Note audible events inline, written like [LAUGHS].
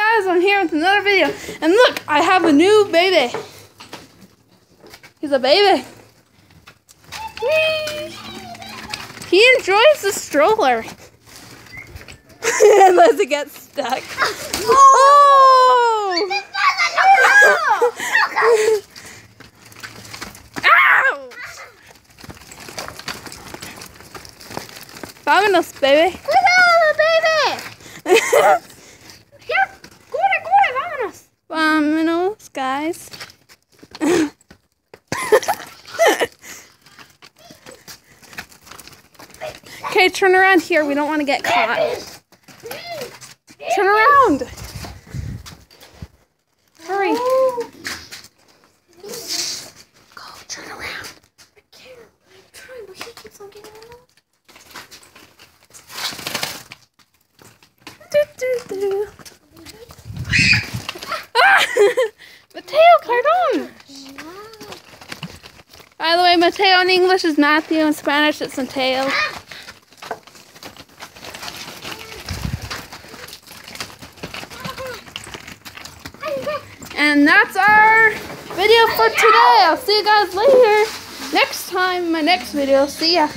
guys, I'm here with another video. And look, I have a new baby. He's a baby. Whee! He enjoys the stroller. [LAUGHS] Unless it gets stuck. Oh! oh! Ow! Vámonos, baby. ¡Cuidado, baby! [LAUGHS] Here, corre, corre, vámonos. Vámonos, guys. okay, turn around here. We don't want to get caught. Turn around. Hurry. Go, turn around. I can't. I'm trying, but he keeps on getting in. Do, do, do. Ah! Mateo, pardon. By the way, Mateo in English is Matthew, in Spanish it's Mateo. And that's our video for today. I'll see you guys later. Next time, my next video. See ya.